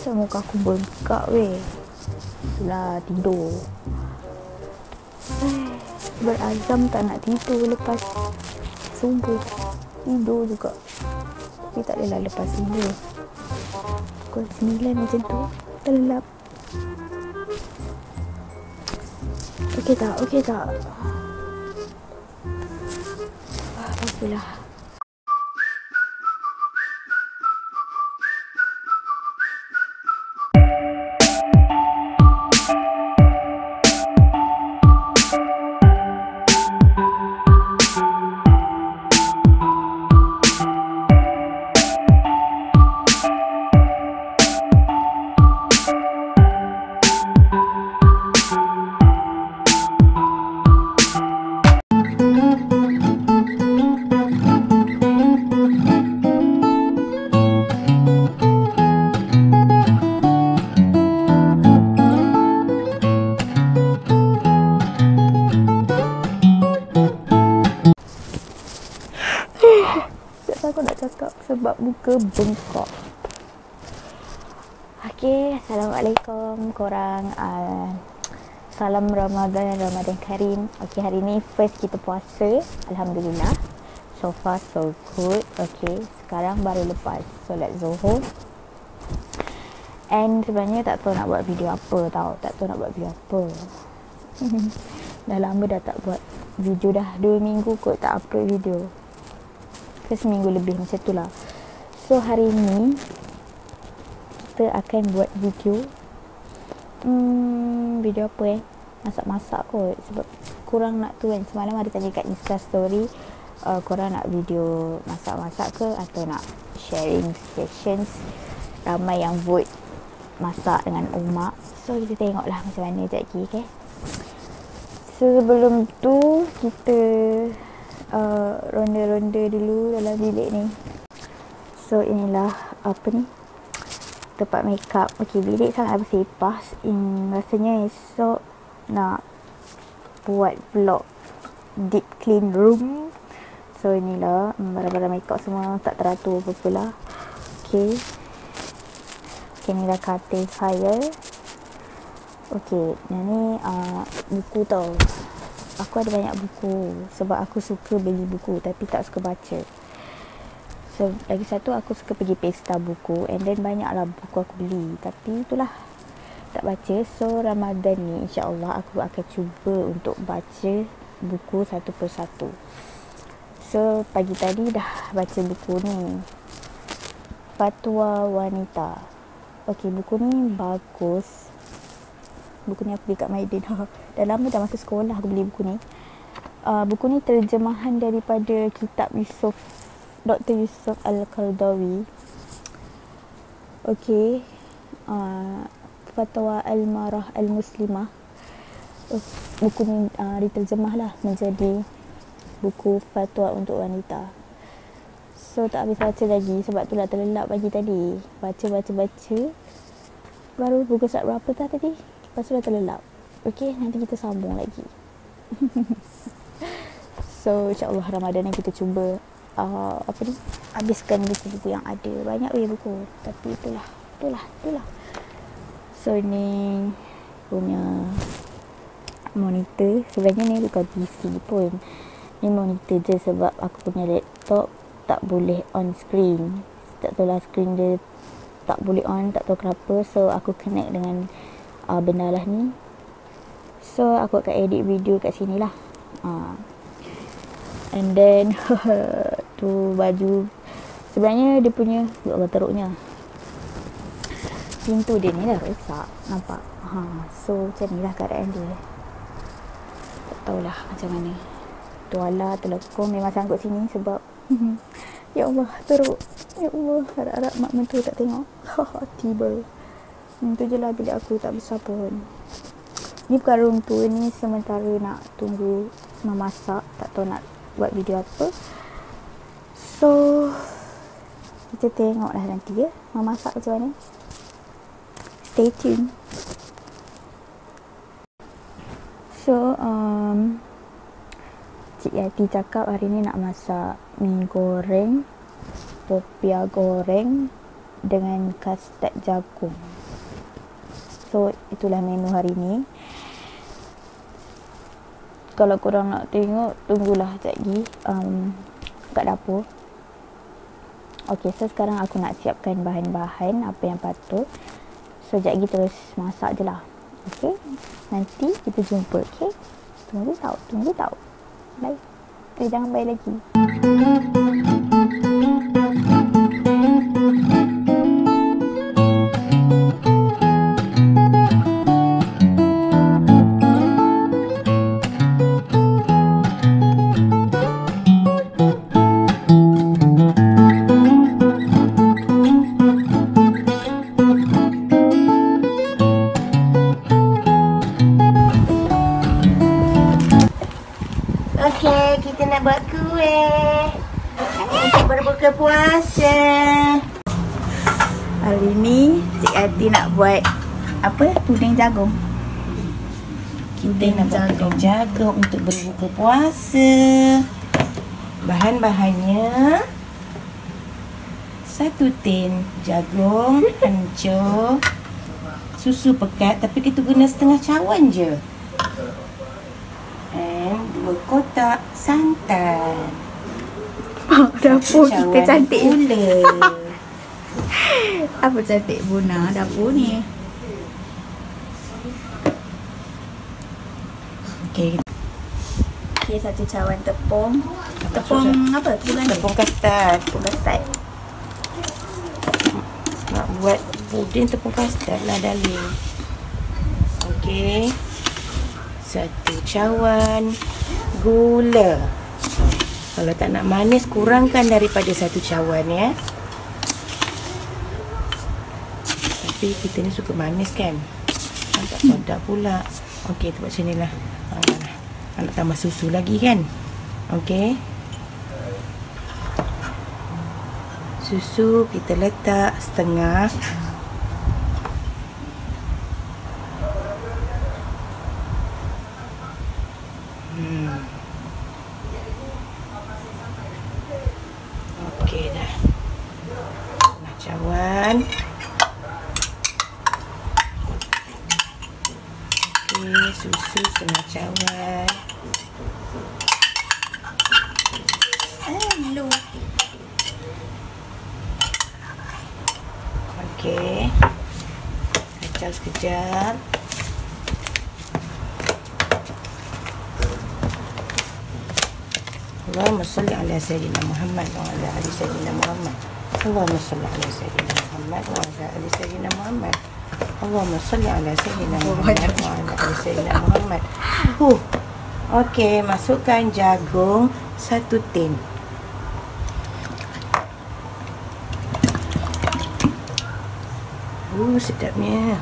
Asal muka aku bengkak weh. Itulah tidur. Berazam tak nak tidur lepas Subuh. Tidur juga. Tapi tak adalah lepas subuh. Pukul 9 macam tu Terlelap Okey tak? Okey tak? Ah, Apalah sebab muka bengkak. Okey, Assalamualaikum korang. Uh, salam Ramadan dan Ramadan Karim. Okey, hari ni first kita puasa. Alhamdulillah. So far so good. Okey, sekarang baru lepas solat Zuhur. And sebenarnya tak tahu nak buat video apa tau. Tak tahu nak buat video apa. dah lama dah tak buat video dah. Dua minggu kot tak upload video ke seminggu lebih macam tu lah so hari ni kita akan buat video. Hmm, video apa eh? Masak-masak kot. Sebab kurang nak tu kan? Semalam ada tanya kat insta story uh, korang nak video masak-masak ke? Atau nak sharing sessions ramai yang vote masak dengan umak? So kita tengok lah macam mana sekejap lagi okay? so sebelum tu kita uh, ronda-ronda dulu dalam bilik ni. So inilah apa ni? Tempat makeup. Okey, bilik sangat bersepah. In, rasanya esok nak buat vlog deep clean room. So inilah barang-barang makeup semua tak teratur apa lah. Okey. Okay, inilah katil saya. Okey, yang ni uh, buku tau aku ada banyak buku sebab aku suka beli buku tapi tak suka baca. So, lagi satu aku suka pergi pesta buku and then banyaklah buku aku beli tapi itulah tak baca. So Ramadan ni insya-Allah aku akan cuba untuk baca buku satu persatu. So pagi tadi dah baca buku ni. Fatwa Wanita. Okey, buku ni bagus buku ni aku beli kat Maidin dah lama dah masa sekolah aku beli buku ni uh, buku ni terjemahan daripada kitab Yusuf Dr. Yusuf Al-Qaldawi ok uh, Fatwa Al-Marah Al-Muslimah. Buku ni uh, diterjemah lah menjadi buku fatwa untuk wanita. So tak habis baca lagi sebab tu lah terlelap pagi tadi. Baca baca baca. Baru buku surat berapa dah tadi? Lepas tu dah terlelap. Okay nanti kita sambung lagi. So insyaAllah Ramadan ni kita cuba uh, Apa ni? Habiskan buku-buku yang ada. Banyak weh buku. Tapi itulah. Itulah. Itulah. So ni Punya Monitor. Sebenarnya ni bukan PC pun. Ni monitor je sebab Aku punya laptop Tak boleh on screen. Tak tahu lah screen dia Tak boleh on Tak tahu kenapa. So aku connect dengan uh, benda lah ni. So aku akan edit video kat sini lah. Uh. and then tu baju sebenarnya dia punya ya Allah teruknya pintu dia ni dah rosak nampak ha. so macam ni lah keadaan dia tak tahulah macam mana tuala telekong memang sangkut sini sebab ya Allah teruk ya Allah harap-harap mak mentua tak tengok tiba Hmm, tu je lah bilik aku tak besar pun. Ni bukan room tu ni sementara nak tunggu memasak. Tak tahu nak buat video apa. So, kita tengok lah nanti ya. Memasak macam mana. Stay tune. So, um, Cik Yati cakap hari ni nak masak mi goreng, popia goreng, dengan custard jagung. So itulah menu hari ni. Kalau korang nak tengok tunggulah sekejap lagi um, kat dapur. Okay, so sekarang aku nak siapkan bahan-bahan apa yang patut. So, sekejap lagi terus masak je lah. Okay, nanti kita jumpa. Okay, tunggu tau, tunggu tau. Bye. Eh, jangan bye lagi. Okey, kita nak buat kuih. Untuk berbuka puasa. Hari ni Cik Ati nak buat apa? Puding jagung. Kita nak buat kuih jagung untuk berbuka puasa. Bahan-bahannya satu tin jagung hancur, susu pekat tapi kita guna setengah cawan je. And dua kotak santan. Dapur kita Cawan cantik. Gula. Apa cantik Buna dapur ni. Okey, Okay, satu cawan tepung. Tepung apa? Tepung tepung kastad. Tepung kastad. Nak buat puding tepung kastad lah darling. Okey. Satu cawan gula. Kalau tak nak manis kurangkan daripada satu cawan ya. Tapi kita ni suka manis kan. Nampak sodak pula. Okey, tu buat macam ni lah. Ha, nak tambah susu lagi kan. Okey. Susu kita letak setengah. Hmm. Okey dah. Setengah cawan. Okey, susu setengah cawan. Hello. Okey. Kacau sekejap. Allahumma salli ala Sayyidina Muhammad wa ala ali Sayyidina Muhammad. Allahumma salli ala Sayyidina Muhammad wa ala ali Sayyidina Muhammad. Allahumma salli ala Sayyidina Muhammad wa ala ali Sayyidina Muhammad. Huh. Okey, masukkan jagung satu tin. Uh, sedapnya.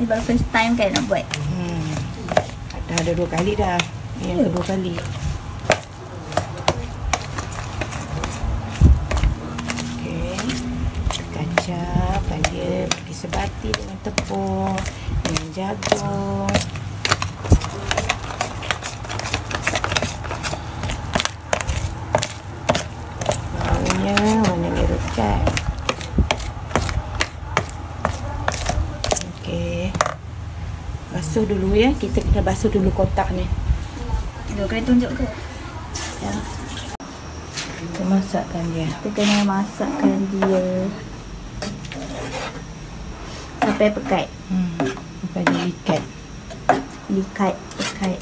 Ni baru first time kan nak buat. Hmm. Dah ada dua kali dah. Ini yang kedua kali. Okey. Kacapkan dia pergi sebati dengan tepung, dengan jagung. Warnanya warna merah kan. Okey. Basuh dulu ya. Kita kena basuh dulu kotak ni. Aduh, kena tunjuk ke? Ya. Kita masakkan dia. Kita kena masakkan dia sampai pekat. Hmm. Sampai dia ikat. Likat, pekat.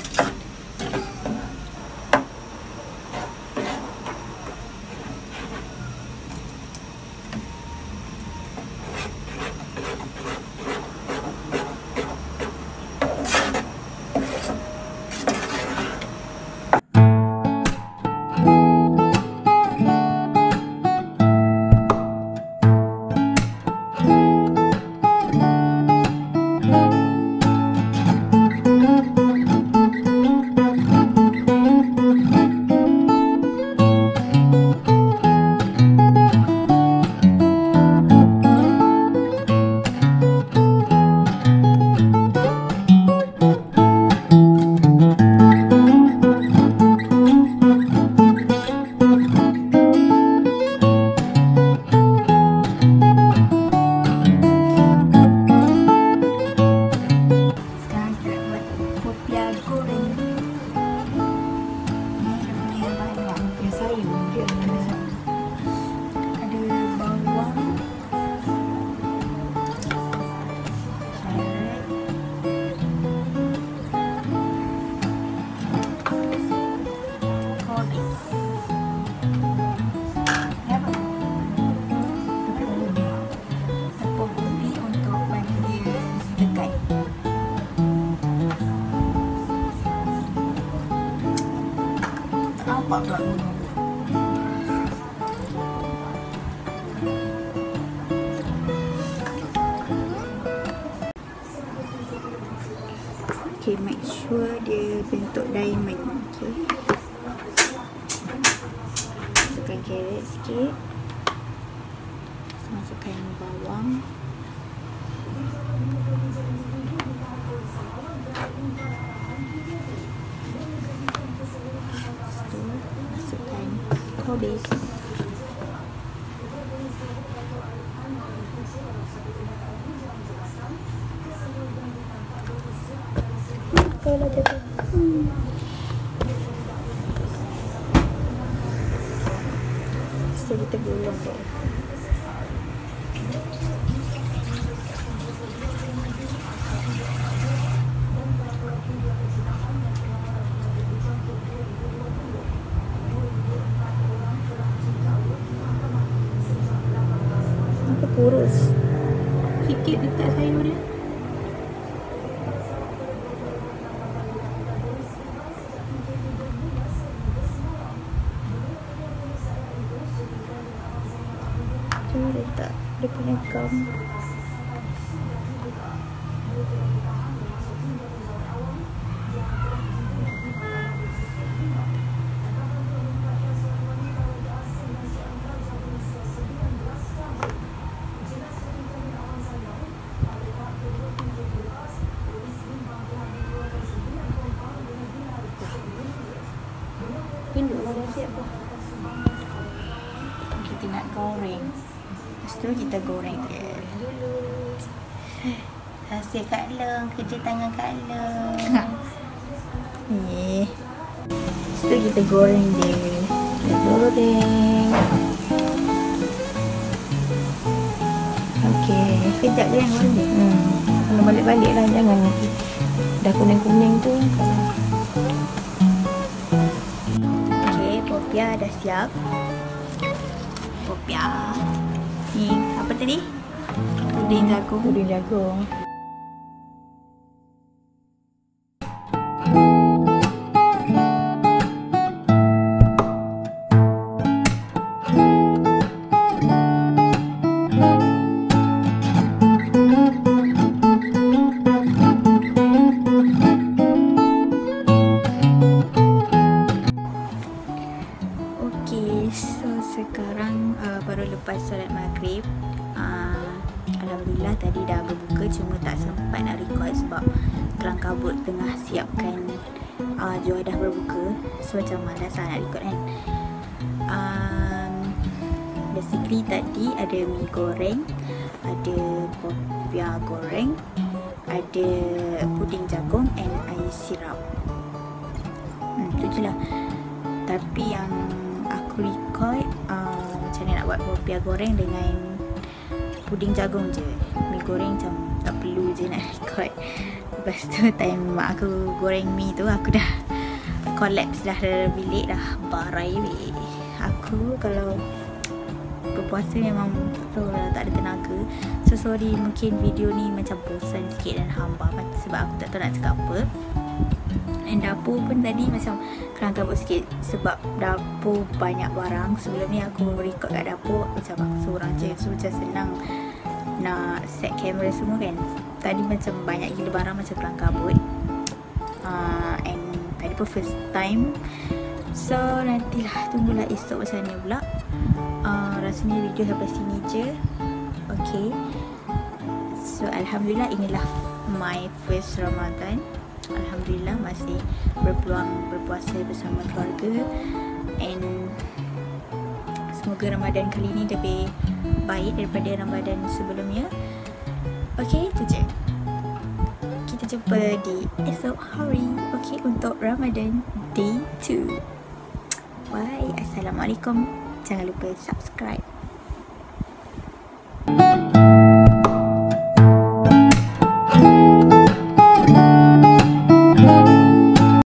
Okay, make sure dia bentuk diamond. Okay. Masukkan carrot sikit. zombies. Sikit dekat sayur dia. Cuba letak dia punya gum. Tunduk lah dah siap dah. Kita nak goreng. Lepas tu kita goreng dia. Hasil Kak Long, kerja tangan Kak Long. Ni. Lepas tu kita goreng dia. Kita goreng. Okey. Kejap je yang balik. Hmm. Kalau balik-balik lah jangan dah kuning-kuning tu. Okey, popia dah siap. Ni apa tadi? Puding jagung. Puding jagung. So sekarang uh, baru lepas solat maghrib. Uh, Alhamdulillah tadi dah berbuka cuma tak sempat nak record sebab kelang kabut tengah siapkan uh, juadah berbuka. So macam malas lah nak record kan. Um, basically tadi ada mi goreng, ada popia goreng, ada puding jagung and air sirap. Hmm, tu je lah. Tapi yang record uh, macam mana nak buat popia goreng dengan puding jagung je. Mi goreng macam tak perlu je nak record. Lepas tu time mak aku goreng mi tu aku dah collapse dah dalam bilik dah barai weh. Aku kalau berpuasa memang tahu lah tak ada tenaga. So sorry mungkin video ni macam bosan sikit dan hamba sebab aku tak tahu nak cakap apa. And dapur pun tadi macam kelang kabut sikit sebab dapur banyak barang. Sebelum ni aku record kat dapur macam aku seorang je. So macam senang nak set kamera semua kan. Tadi macam banyak gila barang macam kelang kabut. Uh, and tadi pun first time. So nantilah tunggulah esok macam mana pula. Uh, rasanya video sampai sini je. Okay. So Alhamdulillah inilah my first Ramadan. Alhamdulillah masih berpeluang berpuasa bersama keluarga and semoga Ramadan kali ini lebih baik daripada Ramadan sebelumnya. Okay, itu je. Kita jumpa di esok hari. Okay, untuk Ramadan day 2. Bye. Assalamualaikum. Jangan lupa subscribe.